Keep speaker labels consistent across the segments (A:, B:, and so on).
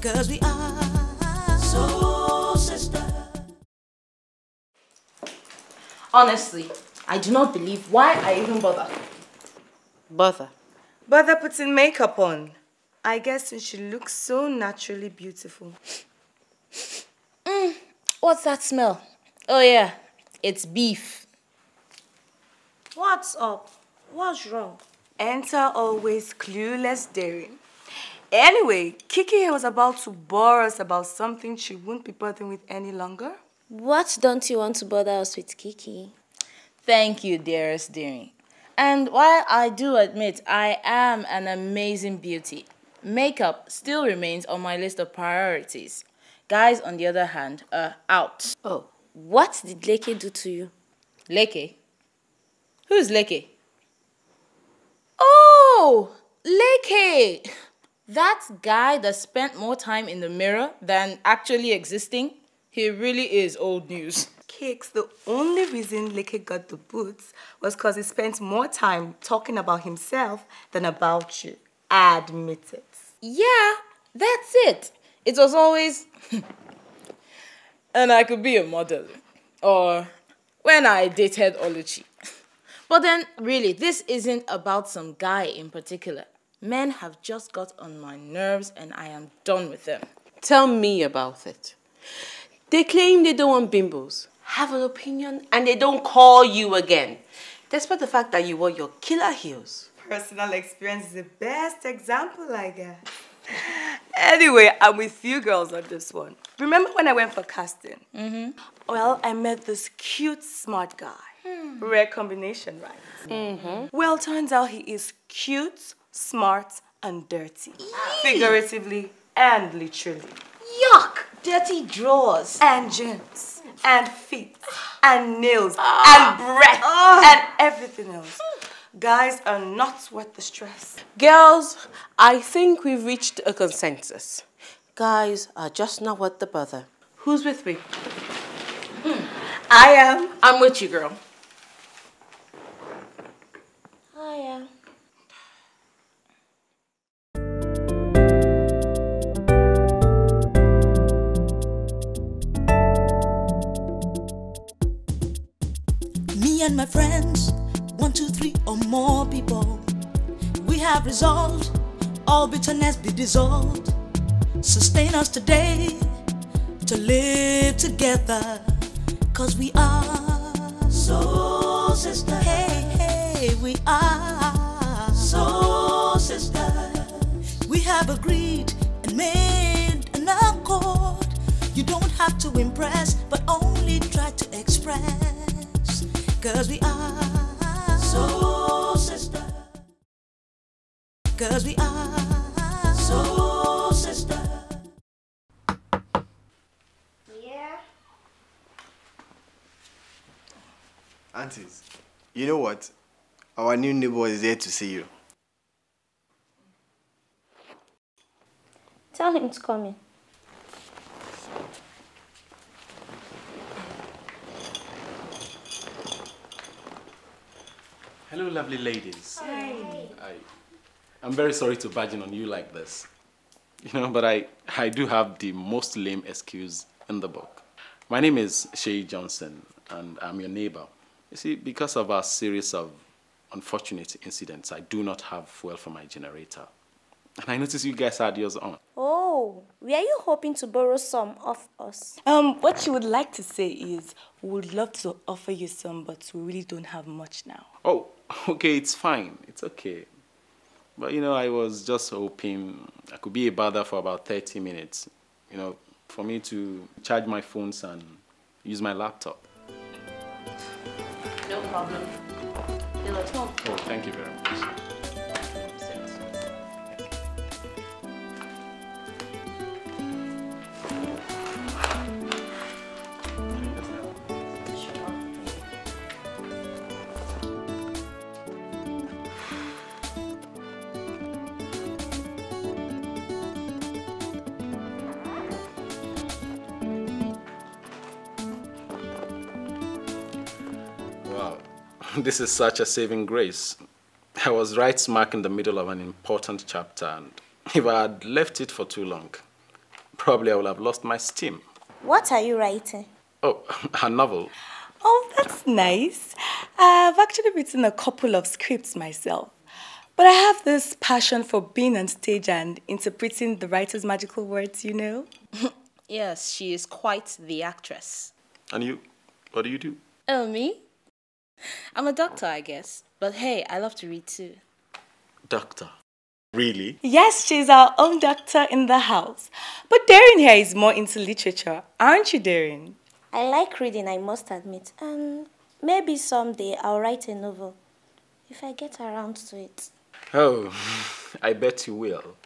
A: Cause we are soul sisters.
B: Honestly, I do not believe why I even bother.
C: Bother.
D: Bother putting makeup on. I guess when she looks so naturally beautiful.
B: Mm, what's that smell? Oh yeah, it's beef.
E: What's up? What's wrong?
D: Enter always clueless daring. Anyway, Kiki here was about to bore us about something she wouldn't be bothering with any longer.
E: What don't you want to bother us with, Kiki?
B: Thank you, dearest dearie. And while I do admit I am an amazing beauty, makeup still remains on my list of priorities. Guys, on the other hand, are out.
E: Oh, what did Leke do to you?
B: Leke? Who's Leke? Oh, Leke! That guy that spent more time in the mirror than actually existing, he really is old news.
D: Cakes, the only reason Leke got the boots was because he spent more time talking about himself than about you. Admit it.
B: Yeah, that's it. It was always, and I could be a model. Or when I dated Oluchi. But then, really, this isn't about some guy in particular. Men have just got on my nerves and I am done with them.
C: Tell me about it. They claim they don't want bimbos, have an opinion, and they don't call you again. Despite the fact that you wore your killer heels.
D: Personal experience is the best example, I guess. anyway, I'm with you girls on this one. Remember when I went for casting? Mm-hmm. Well, I met this cute, smart guy. Rare combination, right? Mm-hmm. Well, turns out he is cute, smart, and dirty. Figuratively and literally.
B: Yuck! Dirty drawers.
D: And jeans, and feet, and nails, ah. and breath, ah. and everything else. Guys are not worth the stress.
C: Girls, I think we've reached a consensus. Guys are just not worth the bother. Who's with me? Hmm.
D: I am.
B: I'm with you, girl.
E: Hiya.
A: Me and my friends, one, two, three, or more people. We have resolved, all bitterness be dissolved. Sustain us today to live together. Cause we are soul sisters. Hey, hey, we are soul sisters. We have agreed and made an accord. You don't have to impress, but only try to express. Cause we are soul sisters. Cause we are soul sisters.
E: Yeah?
F: Aunties, you know what? Our new neighbor is here to see you.
E: Tell him to come
G: Hello, lovely ladies. Hi. I, I'm very sorry to barge in on you like this. You know, but I, I do have the most lame excuse in the book. My name is Shay Johnson, and I'm your neighbor. You see, because of our series of unfortunate incidents, I do not have fuel for my generator. And I noticed you guys had yours on.
E: Oh, were you hoping to borrow some of us?
D: Um, what you would like to say is, we would love to offer you some, but we really don't have much now.
G: Oh, okay, it's fine. It's okay. But you know, I was just hoping I could be a bother for about 30 minutes, you know, for me to charge my phones and use my laptop.
B: No problem. Feel at home.
G: Oh, thank you very much. This is such a saving grace. I was right smack in the middle of an important chapter, and if I had left it for too long, probably I would have lost my steam.
E: What are you writing?
G: Oh, a novel.
D: Oh, that's nice. I've actually written a couple of scripts myself. But I have this passion for being on stage and interpreting the writer's magical words, you know?
B: Yes, she is quite the actress.
G: And you, what do you do?
B: Oh, me? I'm a doctor, I guess. But hey, I love to read too.
G: Doctor. Really?
D: Yes, she's our own doctor in the house. But Darren here is more into literature, aren't you, Darren?
E: I like reading, I must admit. And maybe someday I'll write a novel. If I get around to it.
G: Oh, I bet you will.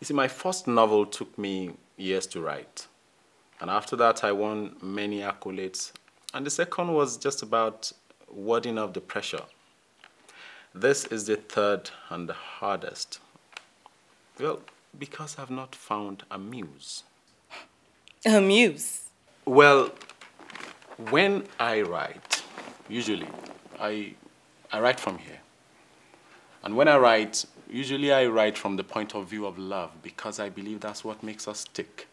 G: You see, my first novel took me years to write. And after that, I won many accolades. And the second was just about warding off the pressure. This is the third and the hardest. Well, because I've not found a muse.
D: A muse.
G: Well, when I write, usually I, I write from here. And when I write, usually I write from the point of view of love because I believe that's what makes us tick.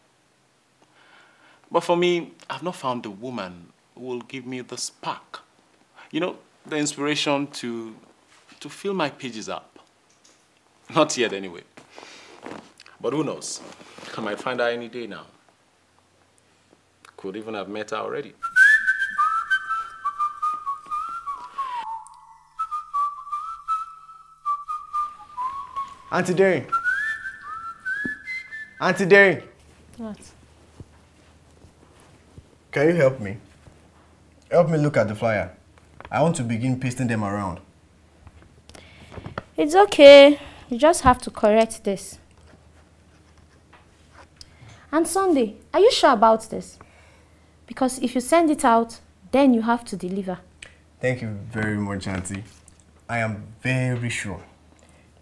G: But for me, I've not found the woman who will give me the spark. You know, the inspiration to, to fill my pages up. Not yet, anyway. But who knows? I might find her any day now. Could even have met her already.
F: Auntie Darren. Auntie Darren.
B: What?
F: Can you help me? Help me look at the flyer. I want to begin pasting them around.
E: It's okay. You just have to correct this. And Sunday, are you sure about this? Because if you send it out, then you have to deliver.
F: Thank you very much, Auntie. I am very sure.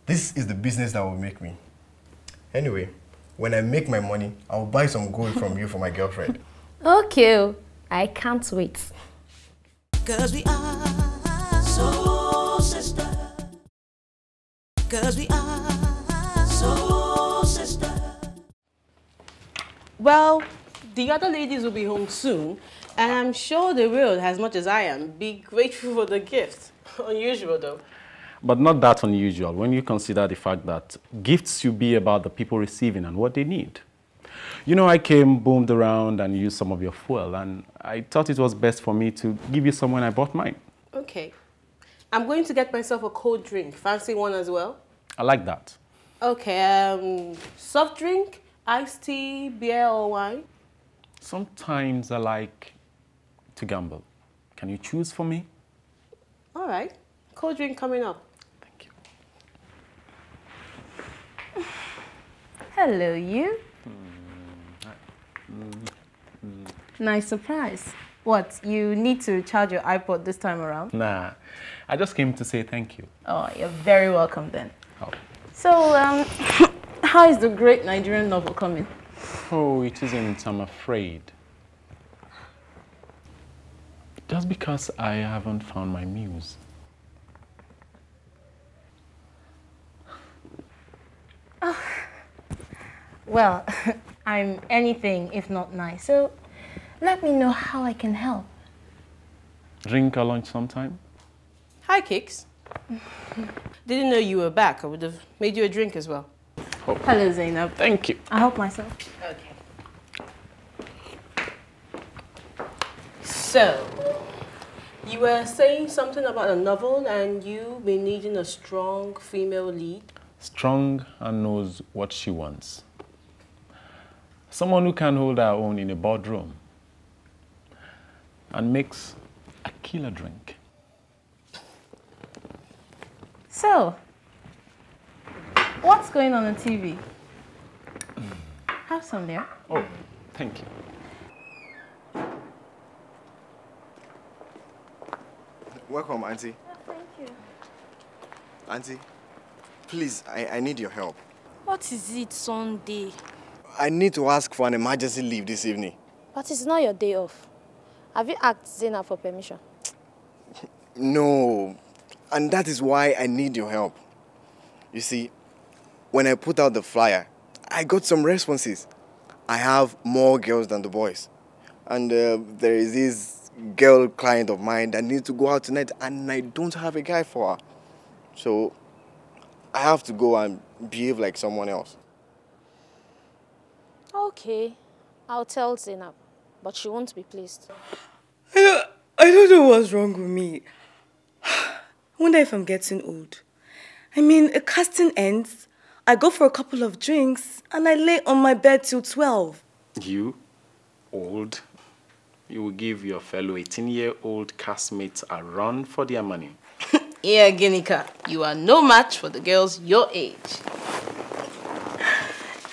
F: This is the business that will make me. Anyway, when I make my money, I'll buy some gold from you for my girlfriend.
E: Okay, oh, I can't wait.
A: Cause we are so sister. Cause we are so sister.
C: Well, the other ladies will be home soon, and I'm sure they will, as much as I am, be grateful for the gift. Unusual, though.
G: But not that unusual when you consider the fact that gifts should be about the people receiving and what they need. You know, I came, boomed around, and used some of your fuel, and I thought it was best for me to give you some when I bought mine.
C: Okay. I'm going to get myself a cold drink. Fancy one as well?
G: I like that.
C: Okay, um, soft drink, iced tea, beer or wine?
G: Sometimes I like to gamble. Can you choose for me?
C: All right. Cold drink coming up.
G: Thank you.
B: Hello, you. Nice surprise. What, you need to charge your iPod this time around?
G: Nah, I just came to say thank you.
B: Oh, you're very welcome then.
G: Oh.
B: So, um, how is the great Nigerian novel coming?
G: Oh, it isn't, I'm afraid. Just because I haven't found my muse.
B: Well, I'm anything if not nice, so let me know how I can help.
G: Drink a lunch sometime?
C: Hi, Kicks. Didn't know you were back. I would have made you a drink as well.
B: Hello, Zainab.
G: Thank you.
B: I help myself.
C: Okay. So, you were saying something about a novel and you be needing a strong female lead.
G: Strong and knows what she wants. Someone who can hold her own in a boardroom and makes a killer drink.
B: So, what's going on on TV? Have some there.
G: Oh, thank you.
F: Welcome, Auntie.
E: Oh, thank you.
F: Auntie, please, I, I need your help.
E: What is it, Sunday?
F: I need to ask for an emergency leave this evening.
E: But it's not your day off. Have you asked Zena for permission?
F: No, and that is why I need your help. You see, when I put out the flyer, I got some responses. I have more girls than the boys. And uh, there is this girl client of mine that needs to go out tonight and I don't have a guy for her. So I have to go and behave like someone else.
E: Okay, I'll tell Zainab, but she won't be pleased.
D: I don't, I don't know what's wrong with me. I wonder if I'm getting old. I mean, a casting ends, I go for a couple of drinks, and I lay on my bed till 12.
G: You, old, you will give your fellow 18-year-old castmates a run for their money.
B: Yeah, Ginika, you are no match for the girls your age.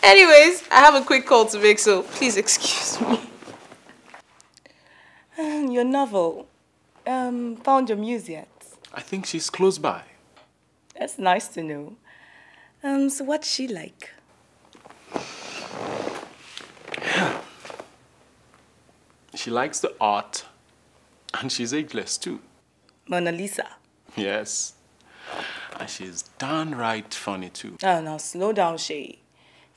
B: Anyways, I have a quick call to make, so please excuse me.
D: And your novel, um, found your muse yet?
G: I think she's close by.
D: That's nice to know. Um, so what's she like?
G: She likes the art, and she's ageless too.
D: Mona Lisa.
G: Yes. And she's downright funny too.
D: Oh, now slow down, Shay.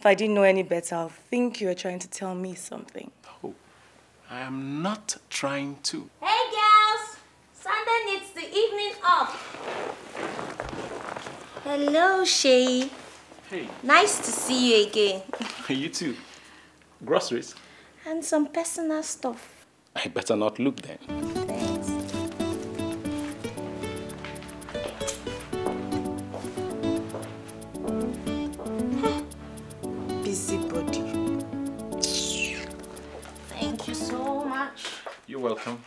D: If I didn't know any better, I'll think you were trying to tell me something.
G: Oh, I am not trying to.
E: Hey girls! Sunday needs the evening off. Hello, Shay.
G: Hey,
E: Nice to see you again.
G: you too. Groceries?
E: And some personal stuff.
G: I better not look then. You're welcome.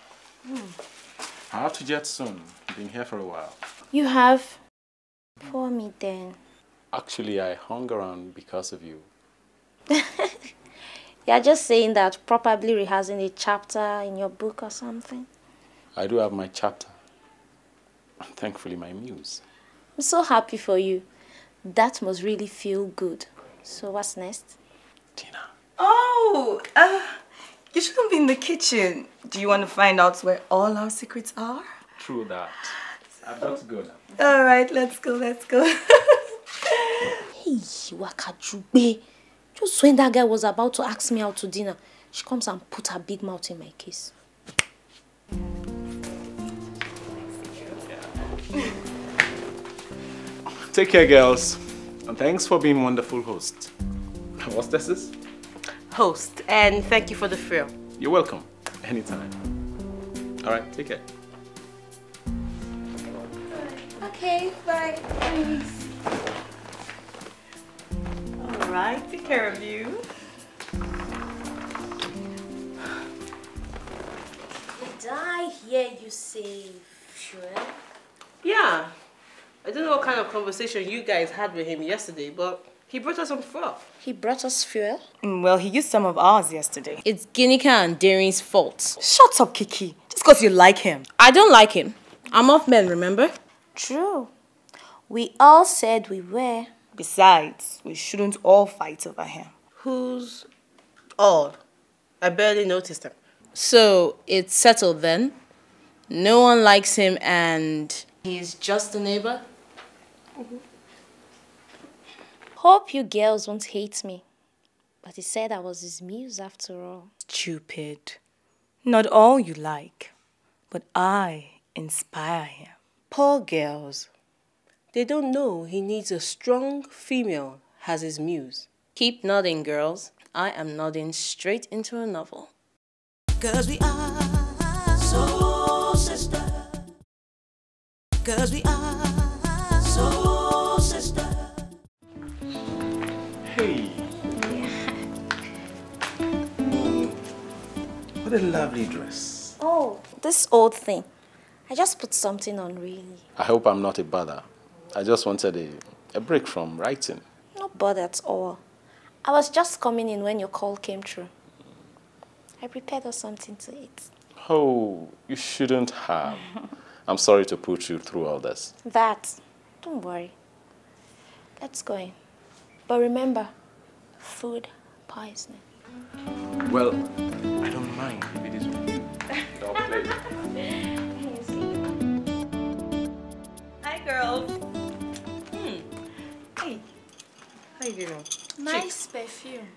G: I have to jet soon. Been here for a while.
E: You have? For me then.
G: Actually, I hung around because of you.
E: You're just saying that, probably rehearsing a chapter in your book or something.
G: I do have my chapter. And thankfully, my muse.
E: I'm so happy for you. That must really feel good. So what's next?
G: Tina.
D: Oh, uh, you shouldn't be in the kitchen. Do you want to find out where all our secrets are?
G: True that. I've got to go now.
D: All right, let's go, let's go.
E: Hey, Wakajube. Just when that guy was about to ask me out to dinner, she comes and put her big mouth in my kiss.
G: Take care, girls. And thanks for being wonderful hosts. What's this? is?
C: Host, and thank you for the thrill.
G: You're welcome. Anytime. All right, take care.
E: Okay, bye.
D: all right, take care of you.
E: Did I hear you say sure?
C: Yeah. I don't know what kind of conversation you guys had with him yesterday, but he brought us some thrill.
E: He brought us fuel.
D: Mm, Well, he used some of ours yesterday.
B: It's Ginika and Daring's fault.
D: Shut up, Kiki. Just because you like him.
B: I don't like him. I'm off men, remember?
E: True. We all said we were.
D: Besides, we shouldn't all fight over him.
C: Who's all? I barely noticed him.
B: So it's settled then. No one likes him and he's just a neighbor?
E: Hope you girls won't hate me. But he said I was his muse after all.
D: Stupid. Not all you like, but I inspire him.
C: Poor girls. They don't know he needs a strong female as his muse.
B: Keep nodding, girls. I am nodding straight into a novel.
A: Cause we are so sister. Cause we are so
G: What a lovely dress.
E: Oh, this old thing. I just put something on, really.
G: I hope I'm not a bother. I just wanted a, a break from writing.
E: Not bother at all. I was just coming in when your call came through. I prepared us something to eat.
G: Oh, you shouldn't have. I'm sorry to put you through all this.
E: That, don't worry. Let's go in. But remember, food poisoning.
G: Well, I don't mind if it is with you. Without pleasure.
D: Hi, girls. Hmm. Hey, how you doing?
E: Nice perfume.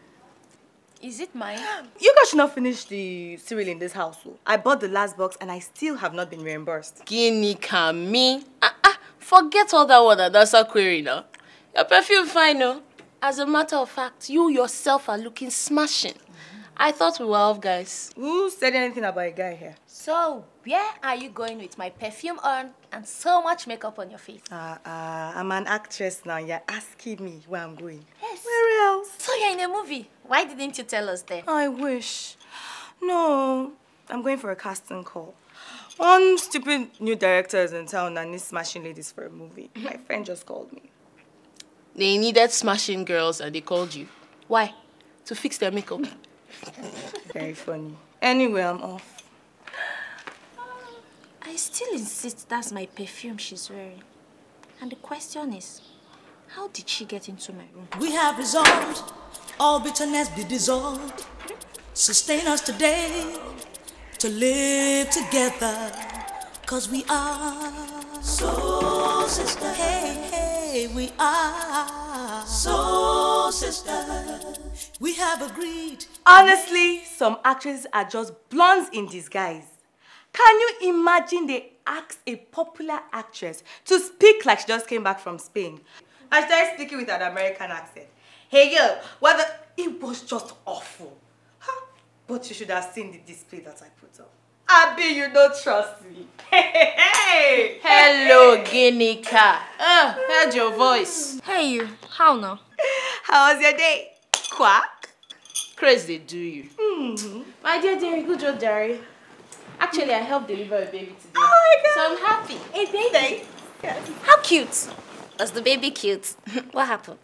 E: Is it mine?
D: You guys should not finish the cereal in this house. oh. I bought the last box and I still have not been reimbursed.
C: Guinea can me. Ah, ah, forget all that water. that's a query now. Your perfume fine, no? As a matter of fact, you yourself are looking smashing. I thought we were off, guys.
D: Who said anything about a guy here?
E: So, where are you going with my perfume on and so much makeup on your face?
D: Uh, uh, I'm an actress now. You're asking me where I'm going.
E: Yes.
D: Where else?
E: So you're in a movie. Why didn't you tell us then?
D: I wish. No, I'm going for a casting call. One stupid new director is in town and needs smashing ladies for a movie. My friend just called me.
C: They needed smashing girls and they called you. Why? To fix their makeup.
D: Very funny. Anyway, I'm off.
E: I still insist that's my perfume she's wearing. And the question is, how did she get into my room?
A: We have resolved, all bitterness be dissolved. Sustain us today to live together. Cause we are soul sisters. Hey, hey, we are soul sisters. We have agreed.
D: Honestly, some actresses are just blondes in disguise. Can you imagine they asked a popular actress to speak like she just came back from Spain? I started speaking with an American accent. Hey girl, what the... It was just awful. Huh? But you should have seen the display that I put up. Abby, you don't trust me. Hey, hey, hey.
C: Hello, Ginika. Ah, heard your voice.
E: Hey you, how now?
D: How was your day? Quack.
C: Crazy, do you? Mm-hmm. My dear dearie, good job, Derry. Actually, I helped deliver a baby today.
D: Oh my god.
C: So I'm happy.
D: Hey, baby. Yes.
E: How cute? Was the baby cute? what happened?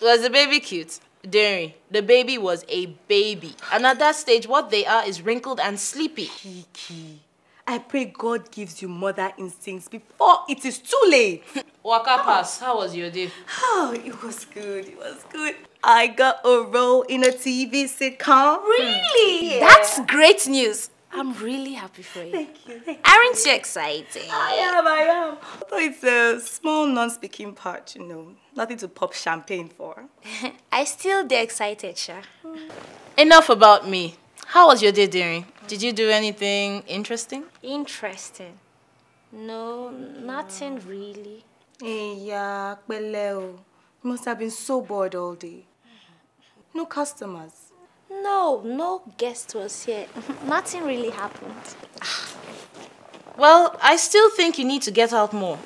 C: Was the baby cute? Derry, the baby was a baby. And at that stage, what they are is wrinkled and sleepy.
D: Kiki, I pray God gives you mother instincts before it is too late.
C: Waka pass, how was your day?
D: Oh, it was good. It was good. I got a role in a TV sitcom. Hmm. Really?
E: That's great news. I'm really happy for you.
D: Thank you. Thank.
E: Aren't you excited?
D: I am, I am. Although it's a small non-speaking part, you know, nothing to pop champagne for.
E: I still get excited, Sha.
C: Enough about me. How was your day, Derry? Did you do anything interesting?
E: Interesting. No, nothing really.
D: Hey, yeah, pẹ̀lẹ́ o. You must have been so bored all day. No customers.
E: No, no guest was here. nothing really happened.
C: Well, I still think you need to get out more.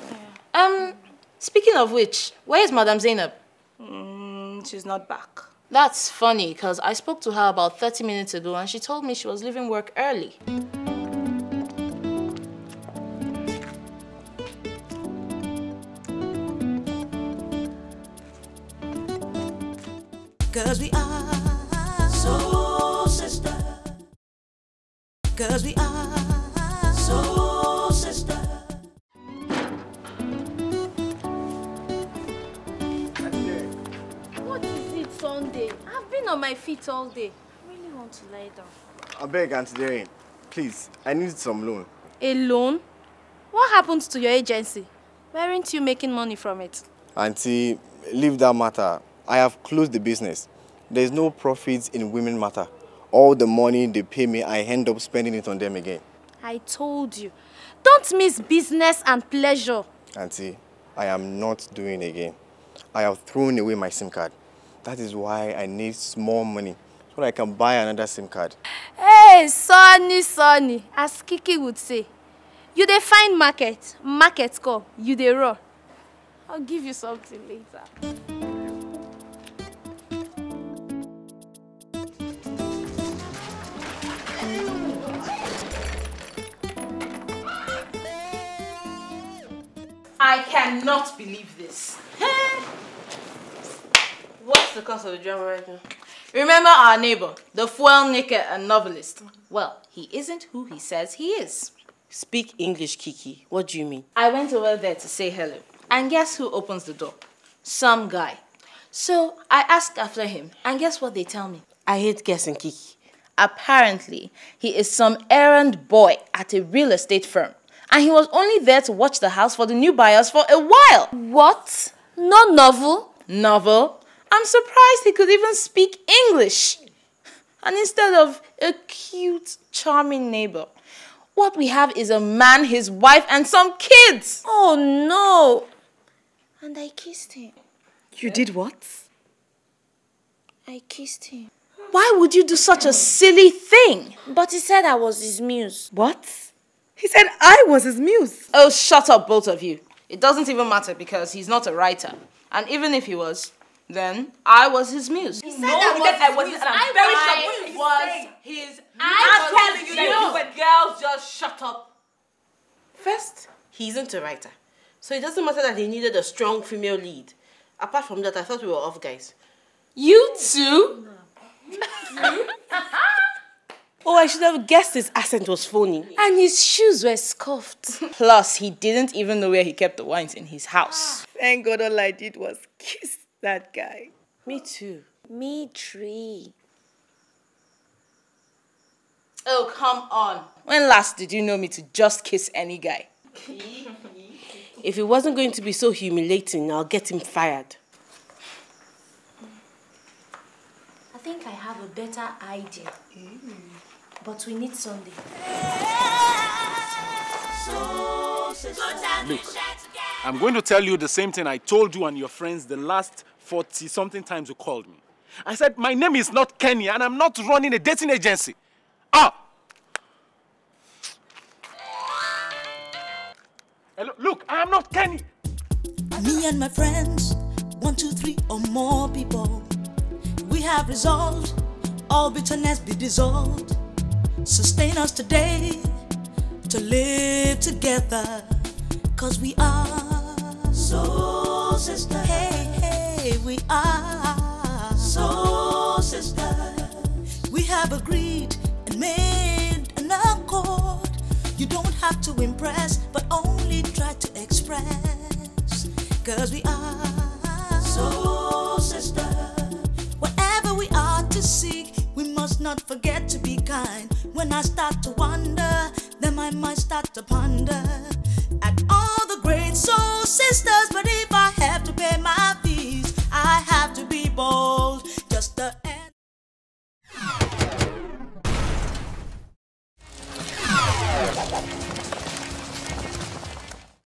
C: Um, speaking of which, where is Madame Zainab?
D: Mm, she's not back.
C: That's funny because I spoke to her about 30 minutes ago and she told me she was leaving work early.
A: Cause we are soul sisters. Cause we are
E: on my feet all day. I really want to lie down.
F: I beg, Auntie Darren, please, I need some loan.
E: A loan? What happened to your agency? Weren't you making money from it?
F: Auntie, leave that matter. I have closed the business. There is no profits in women matter. All the money they pay me, I end up spending it on them again.
E: I told you. Don't mix business and pleasure.
F: Auntie, I am not doing it again. I have thrown away my SIM card. That is why I need small money so that I can buy another SIM card.
E: Hey, Sonny, Sonny, as Kiki would say. You dey find market, market come, you dey run. I'll give you something later.
C: I cannot believe this. The of the drama right now? Remember our neighbor, the fuel naked and novelist? Mm-hmm. Well, he isn't who he says he is. Speak English, Kiki. What do you mean?
B: I went over there to say hello. And guess who opens the door? Some guy. So I asked after him, and guess what they tell me?
C: I hate guessing, Kiki.
B: Apparently, he is some errand boy at a real estate firm. And he was only there to watch the house for the new buyers for a while.
E: What? No novel?
B: Novel? I'm surprised he could even speak English. And instead of a cute, charming neighbor, what we have is a man, his wife, and some kids.
C: Oh no! And I kissed him.
D: You did what?
C: I kissed him.
B: Why would you do such a silly thing?
C: But he said I was his muse.
D: What? He said I was his muse.
B: Oh, shut up, both of you. It doesn't even matter because he's not a writer. And even if he was, then I was his muse.
D: He said I was his muse. and I'm very sure what he's saying.
H: his.
C: I
H: I'm telling you,
C: his
H: you
C: muse.
H: but girls just shut up. First, he isn't a writer, so it doesn't matter that he needed a strong female lead. Apart from that, I thought we were off, guys.
C: You too?
H: Oh, I should have guessed his accent was phony.
C: And his shoes were scuffed.
B: Plus, he didn't even know where he kept the wines in his house.
D: Thank God all I did was kiss that guy.
H: Me too.
C: Me tree.
B: Oh, come on. When last did you know me to just kiss any guy?
H: If it wasn't going to be so humiliating, I'll get him fired.
E: I think I have a better idea. But we need Sunday.
G: Look, I'm going to tell you the same thing I told you and your friends the last 40 something times you called me. I said, My name is not Kenny and I'm not running a dating agency. Ah! Hello, look, I am not Kenny.
A: Me and my friends, one, two, three, or more people. We have resolved, all bitterness be dissolved. Sustain us today to live together. Cause we are soul sisters. Hey, hey, we are soul sisters. We have agreed and made an accord. You don't have to impress, but only try to express. Cause we are soul sisters. Whatever we are to seek, we must not forget to be kind. When I start to wonder, then I might start to ponder at all the great soul sisters. But if I